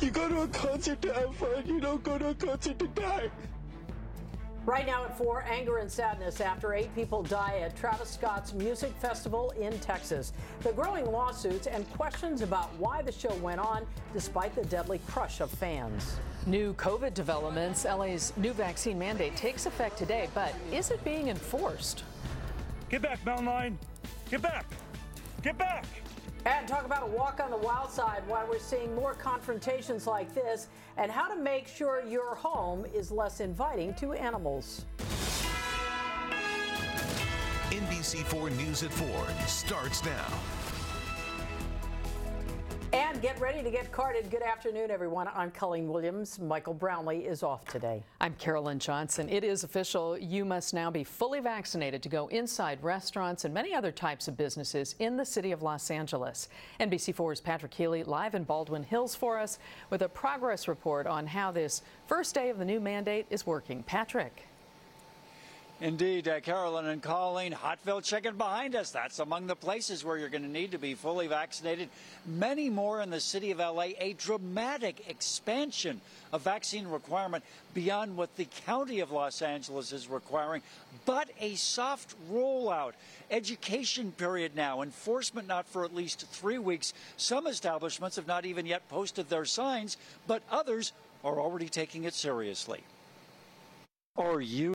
You go to a concert to have fun. You don't go to a concert to die. Right now at 4, anger and sadness after eight people die at Travis Scott's music festival in Texas. The growing lawsuits and questions about why the show went on despite the deadly crush of fans. New COVID developments. LA's new vaccine mandate takes effect today, but is it being enforced? Get back, Mountain Lion. Get back. Get back. And talk about a walk on the wild side why we're seeing more confrontations like this and how to make sure your home is less inviting to animals. NBC4 News at 4 starts now. Get ready to get carded. Good afternoon, everyone. I'm Colleen Williams. Michael Brownlee is off today. I'm Carolyn Johnson. It is official. You must now be fully vaccinated to go inside restaurants and many other types of businesses in the city of Los Angeles. NBC4's Patrick Healy live in Baldwin Hills for us with a progress report on how this first day of the new mandate is working. Patrick. Indeed, uh, Carolyn and Colleen, Hotville chicken behind us. That's among the places where you're going to need to be fully vaccinated. Many more in the city of LA. A dramatic expansion of vaccine requirement beyond what the county of Los Angeles is requiring, but a soft rollout. Education period now, enforcement not for at least three weeks. Some establishments have not even yet posted their signs, but others are already taking it seriously. Or you